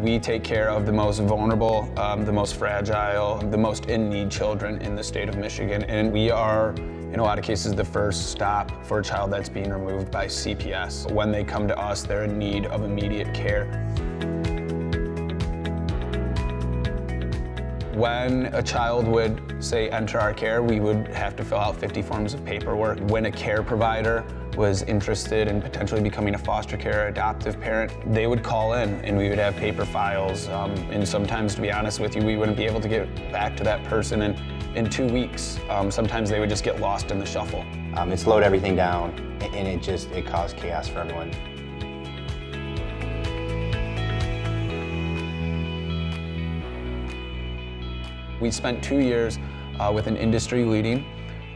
We take care of the most vulnerable, um, the most fragile, the most in need children in the state of Michigan, and we are in a lot of cases, the first stop for a child that's being removed by CPS. When they come to us, they're in need of immediate care. When a child would, say, enter our care, we would have to fill out 50 forms of paperwork. When a care provider was interested in potentially becoming a foster care adoptive parent, they would call in and we would have paper files. Um, and sometimes, to be honest with you, we wouldn't be able to get back to that person in, in two weeks. Um, sometimes they would just get lost in the shuffle. Um, it slowed everything down and it just, it caused chaos for everyone. We spent two years uh, with an industry-leading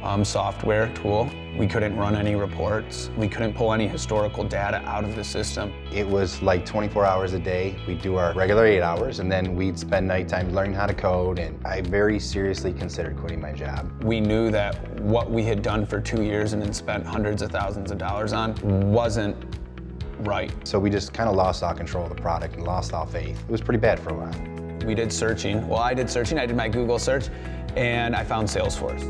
um, software tool. We couldn't run any reports. We couldn't pull any historical data out of the system. It was like 24 hours a day. We'd do our regular eight hours and then we'd spend nighttime learning how to code and I very seriously considered quitting my job. We knew that what we had done for two years and then spent hundreds of thousands of dollars on wasn't right. So we just kind of lost all control of the product and lost all faith. It was pretty bad for a while. We did searching. Well, I did searching. I did my Google search, and I found Salesforce.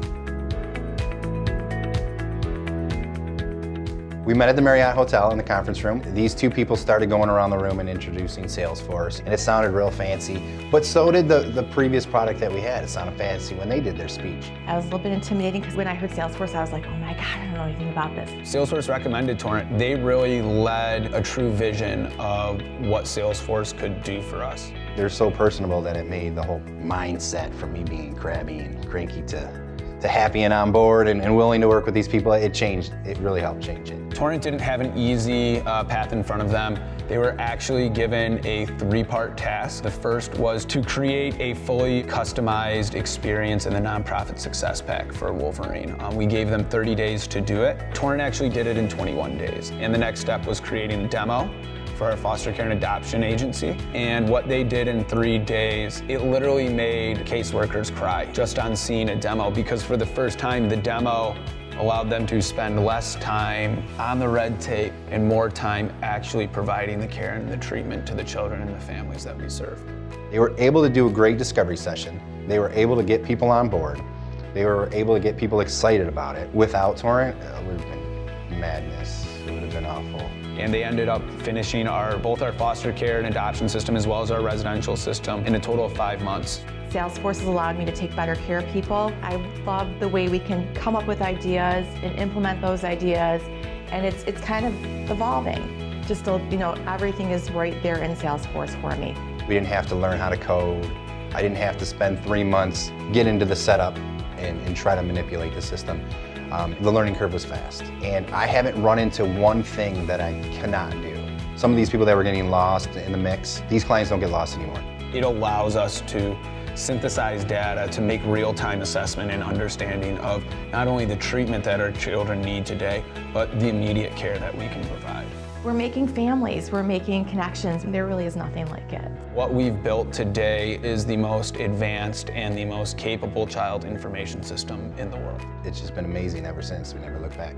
We met at the Marriott Hotel in the conference room. These two people started going around the room and introducing Salesforce, and it sounded real fancy, but so did the, the previous product that we had. It sounded fancy when they did their speech. I was a little bit intimidating because when I heard Salesforce, I was like, oh my God, I don't know anything about this. Salesforce recommended Torrent. They really led a true vision of what Salesforce could do for us. They're so personable that it made the whole mindset from me being crabby and cranky to to happy and on board and, and, willing to work with these people, it changed, it really helped change it. Torrent didn't have an easy uh, path in front of them. They were actually given a three-part task. The first was to create a fully customized experience in the Nonprofit Success Pack for Wolverine. Um, we gave them 30 days to do it. Torrent actually did it in 21 days. And the next step was creating a demo for our foster care and adoption agency. And what they did in three days, it literally made caseworkers cry just on seeing a demo because for the first time, the demo allowed them to spend less time on the red tape and more time actually providing the care and the treatment to the children and the families that we serve. They were able to do a great discovery session. They were able to get people on board. They were able to get people excited about it. Without Torrent, oh, it would have been madness. It would have been awful and they ended up finishing our both our foster care and adoption system as well as our residential system in a total of five months. Salesforce has allowed me to take better care of people. I love the way we can come up with ideas and implement those ideas, and it's, it's kind of evolving. Just, uh, you know, everything is right there in Salesforce for me. We didn't have to learn how to code. I didn't have to spend three months, get into the setup, and, and try to manipulate the system. Um, the learning curve was fast. And I haven't run into one thing that I cannot do. Some of these people that were getting lost in the mix, these clients don't get lost anymore. It allows us to synthesize data to make real-time assessment and understanding of not only the treatment that our children need today, but the immediate care that we can provide. We're making families, we're making connections, and there really is nothing like it. What we've built today is the most advanced and the most capable child information system in the world. It's just been amazing ever since. We never look back.